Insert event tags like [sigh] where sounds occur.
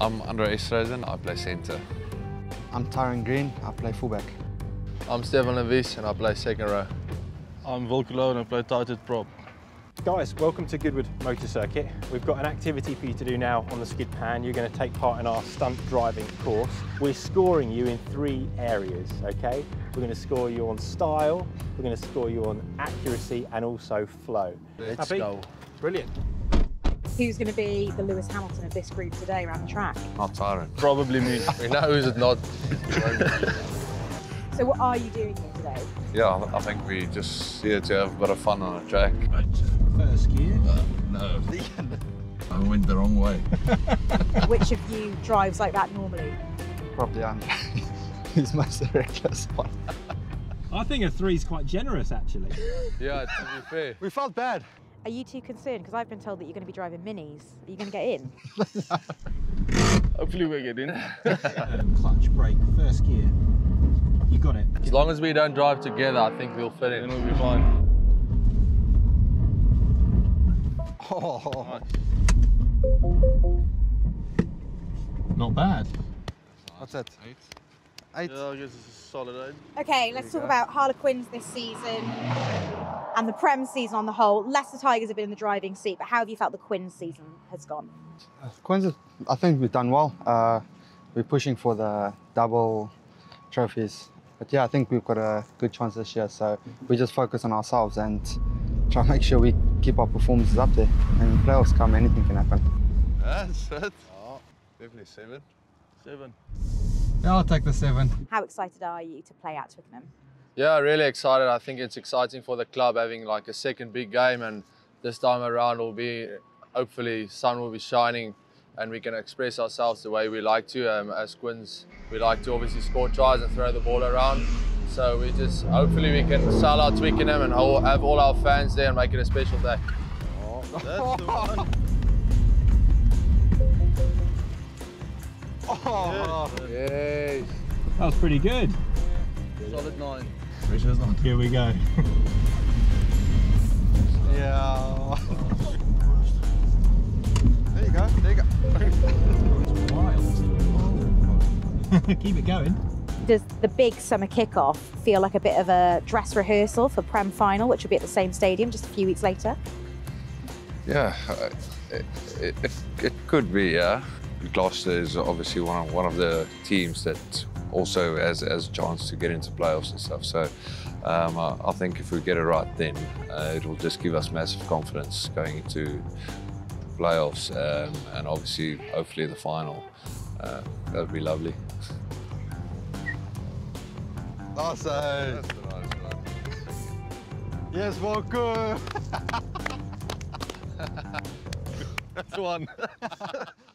I'm Andre Esterhuizen, I play centre. I'm Tyrone Green, I play fullback. I'm Stephan Lewies and I play second row. I'm Wilco and I play tighthead prop. Guys, welcome to Goodwood Motor Circuit. We've got an activity for you to do now on the skid pan. You're going to take part in our stunt driving course. We're scoring you in three areas, okay? We're going to score you on style, we're going to score you on accuracy and also flow. Let's Happy? go. Brilliant. Who's going to be the Lewis Hamilton of this group today around the track? Not Tyrone. Probably me. [laughs] We know who's it not. So what are you doing here today? Yeah, I think we just here to have a bit of fun on the track. First gear. Uh, no. [laughs] I went the wrong way. [laughs] Which of you drives like that normally? Probably Andre. He's most reckless one. I think a three is quite generous actually. Yeah, to be fair. We felt bad. Are you too concerned? Because I've been told that you're going to be driving minis. Are you going to get in? [laughs] Hopefully we get in. [laughs] Clutch, brake, first gear. You got it. As long as we don't drive together, I think we'll fit in. then in. we'll be fine. Oh, Not bad. what's that? Eight. Eight. Yeah, I guess it's a solid eight. Okay, let's talk about Harlequins this season and the Prem season on the whole. Leicester Tigers have been in the driving seat, but how have you felt the Quins season has gone? Quins, I think we've done well. Uh, we're pushing for the double trophies. But yeah, I think we've got a good chance this year. So we just focus on ourselves and try to make sure we keep our performances up there. And when playoffs come, anything can happen. That's it. Oh, definitely seven. Seven. Yeah, I'll take the seven. How excited are you to play at Twickenham? Yeah, really excited. I think it's exciting for the club having like a second big game, and this time around will be hopefully sun will be shining, and we can express ourselves the way we like to. Um, as Quins, we like to obviously score tries and throw the ball around. So we just hopefully we can sell out Twickenham and all, have all our fans there and make it a special day. Oh, Oh, Yes. That was pretty good. Solid nine. Here we go. yeah. There you go. There you go. [laughs] Keep it going. Does the big summer kickoff feel like a bit of a dress rehearsal for Prem final, which will be at the same stadium just a few weeks later? Yeah, uh, it, it, it, it could be, yeah. Gloucester is obviously one of, one of the teams that also has, has a chance to get into playoffs and stuff. So um, I, I think if we get it right, then uh, it will just give us massive confidence going into the playoffs um, and obviously, hopefully, the final. Uh, that would be lovely. Awesome. Yes, Walker. [laughs] That's one. [laughs]